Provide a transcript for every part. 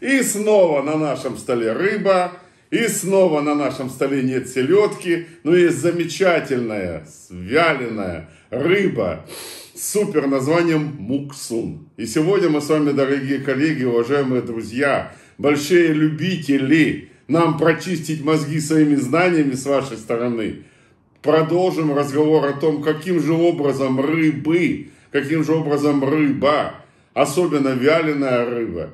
И снова на нашем столе рыба. И снова на нашем столе нет селедки. Но есть замечательная, вяленая рыба с супер названием муксун. И сегодня мы с вами, дорогие коллеги, уважаемые друзья, большие любители нам прочистить мозги своими знаниями с вашей стороны, продолжим разговор о том, каким же образом рыбы, каким же образом рыба, особенно вяленая рыба,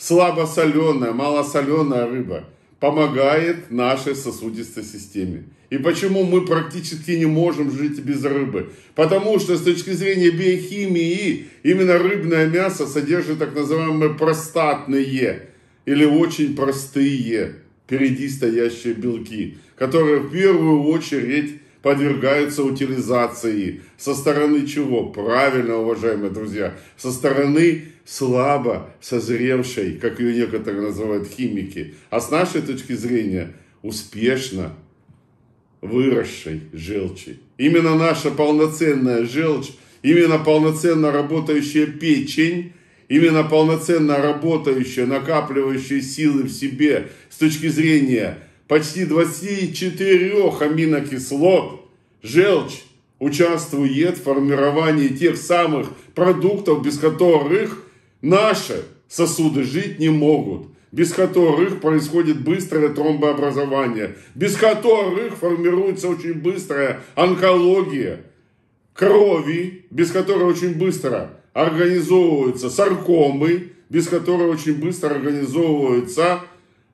слабосоленая, малосоленая рыба, помогает нашей сосудистой системе. И почему мы практически не можем жить без рыбы? Потому что с точки зрения биохимии именно рыбное мясо содержит так называемые простатные или очень простые впереди стоящие белки, которые в первую очередь подвергаются утилизации. Со стороны чего? Правильно, уважаемые друзья, со стороны слабо созревшей, как ее некоторые называют химики, а с нашей точки зрения успешно выросшей желчи. Именно наша полноценная желчь, именно полноценно работающая печень именно полноценно работающая, накапливающая силы в себе с точки зрения почти 24 аминокислот, желчь участвует в формировании тех самых продуктов, без которых наши сосуды жить не могут, без которых происходит быстрое тромбообразование, без которых формируется очень быстрая онкология крови, без которой очень быстро организовываются саркомы, без которой очень быстро организовываются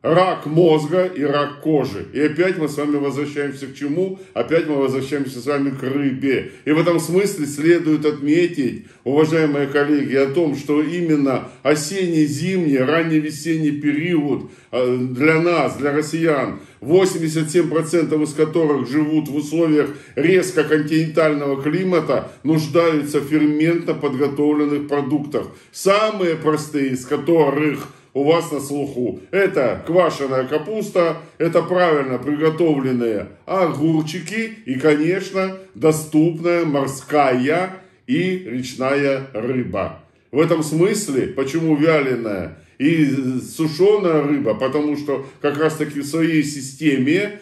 рак мозга и рак кожи. И опять мы с вами возвращаемся к чему? Опять мы возвращаемся с вами к рыбе. И в этом смысле следует отметить, уважаемые коллеги, о том, что именно осенний, зимний, ранний весенний период э, для нас, для россиян, 87% из которых живут в условиях резко континентального климата, нуждаются в ферментно подготовленных продуктах. Самые простые из которых – у вас на слуху. Это квашеная капуста, это правильно приготовленные огурчики и, конечно, доступная морская и речная рыба. В этом смысле, почему вяленая и сушеная рыба, потому что как раз таки в своей системе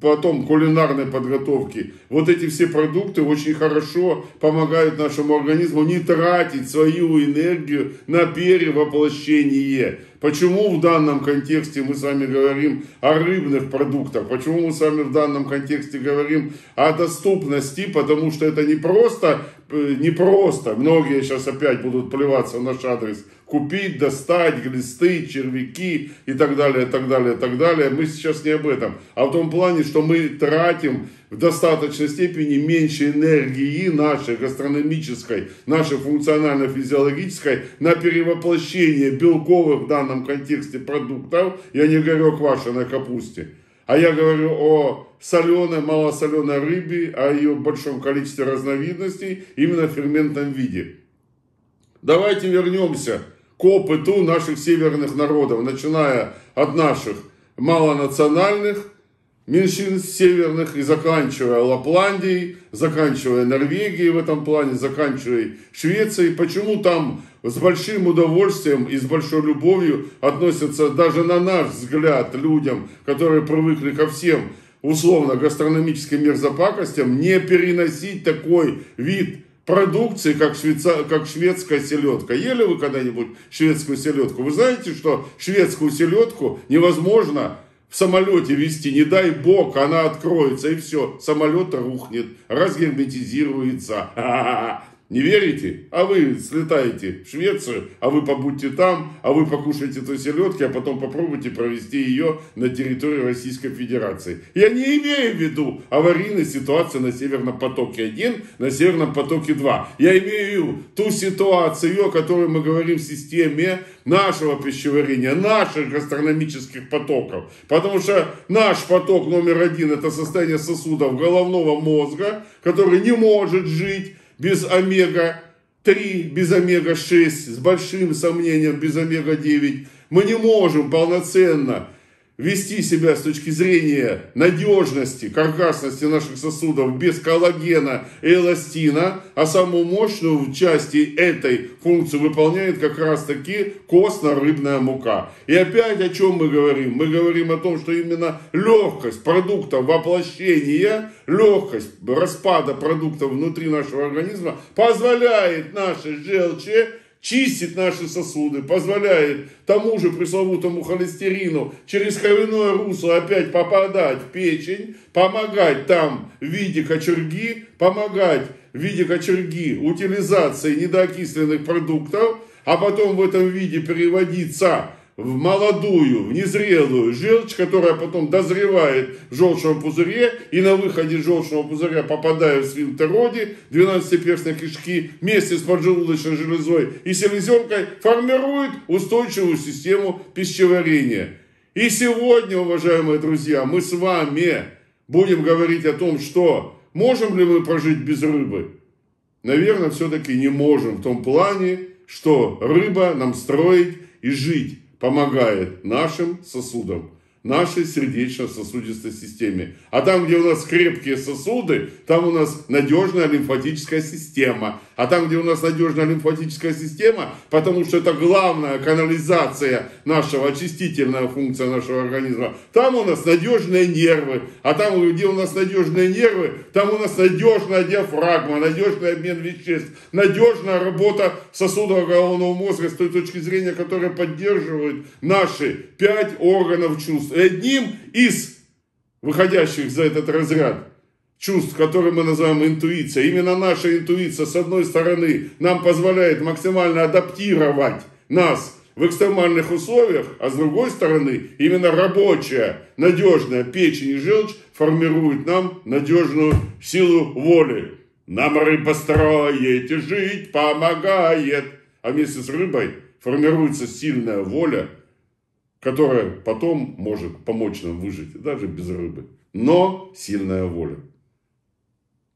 потом кулинарной подготовки. Вот эти все продукты очень хорошо помогают нашему организму не тратить свою энергию на перевоплощение. Почему в данном контексте мы с вами говорим о рыбных продуктах? Почему мы с вами в данном контексте говорим о доступности? Потому что это не просто, э, не просто, многие сейчас опять будут плеваться в наш адрес, купить, достать, глисты, червяки и так далее, и так далее, и так далее. Мы сейчас не об этом, а в том плане, что мы тратим в достаточной степени меньше энергии нашей гастрономической, нашей функционально-физиологической на перевоплощение белковых в данном контексте продуктов. Я не говорю о квашеной капусте. А я говорю о соленой, малосоленой рыбе, о ее большом количестве разновидностей, именно в ферментном виде. Давайте вернемся к опыту наших северных народов, начиная от наших малонациональных, меньшинств северных и заканчивая Лапландией, заканчивая Норвегией в этом плане, заканчивая Швецией. Почему там с большим удовольствием и с большой любовью относятся даже на наш взгляд людям, которые привыкли ко всем условно гастрономическим мерзопакостям, не переносить такой вид продукции, как, швейца, как шведская селедка. Ели вы когда-нибудь шведскую селедку? Вы знаете, что шведскую селедку невозможно в самолете вести, не дай бог, она откроется и все, самолет рухнет, разгерметизируется. Не верите? А вы слетаете в Швецию, а вы побудьте там, а вы покушаете той селедки, а потом попробуйте провести ее на территории Российской Федерации. Я не имею в виду аварийной ситуации на Северном потоке 1, на Северном потоке 2. Я имею ту ситуацию, о которой мы говорим в системе нашего пищеварения, наших гастрономических потоков. Потому что наш поток номер один это состояние сосудов головного мозга, который не может жить без омега-3, без омега-6, с большим сомнением без омега-9. Мы не можем полноценно вести себя с точки зрения надежности, каркасности наших сосудов без коллагена и эластина, а самую мощную в части этой функции выполняет как раз таки костно-рыбная мука. И опять о чем мы говорим? Мы говорим о том, что именно легкость продукта воплощения, легкость распада продуктов внутри нашего организма позволяет нашей желчи чистит наши сосуды, позволяет тому же пресловутому холестерину через кровяное русло опять попадать в печень, помогать там в виде кочерги, помогать в виде кочерги утилизации недоокисленных продуктов, а потом в этом виде переводиться в молодую, в незрелую желчь, которая потом дозревает в желчном пузыре, и на выходе желчного пузыря попадает в свинтероди, 12-перстной кишки, вместе с поджелудочной железой и селезенкой формирует устойчивую систему пищеварения. И сегодня, уважаемые друзья, мы с вами будем говорить о том, что можем ли мы прожить без рыбы. Наверное, все-таки не можем в том плане, что рыба нам строить и жить помогает нашим сосудам нашей сердечно-сосудистой системе. А там, где у нас крепкие сосуды, там у нас надежная лимфатическая система. А там, где у нас надежная лимфатическая система, потому что это главная канализация нашего, очистительная функция нашего организма, там у нас надежные нервы. А там, где у нас надежные нервы, там у нас надежная диафрагма, надежный обмен веществ, надежная работа сосудов головного мозга с той точки зрения, которая поддерживает наши пять органов чувств одним из выходящих за этот разряд чувств, которые мы называем интуиция. Именно наша интуиция, с одной стороны, нам позволяет максимально адаптировать нас в экстремальных условиях, а с другой стороны, именно рабочая, надежная печень и желчь формирует нам надежную силу воли. Нам рыба строить и жить помогает. А вместе с рыбой формируется сильная воля – которая потом может помочь нам выжить даже без рыбы. Но сильная воля.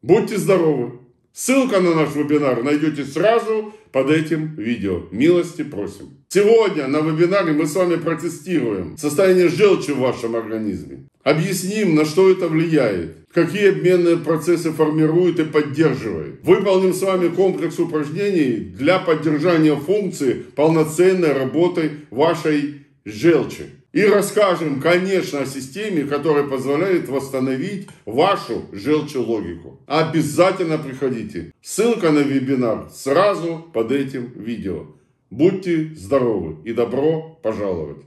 Будьте здоровы! Ссылка на наш вебинар найдете сразу под этим видео. Милости просим. Сегодня на вебинаре мы с вами протестируем состояние желчи в вашем организме. Объясним, на что это влияет, какие обменные процессы формирует и поддерживает. Выполним с вами комплекс упражнений для поддержания функции полноценной работы вашей желчи. И расскажем, конечно, о системе, которая позволяет восстановить вашу желчелогику. Обязательно приходите. Ссылка на вебинар сразу под этим видео. Будьте здоровы и добро пожаловать.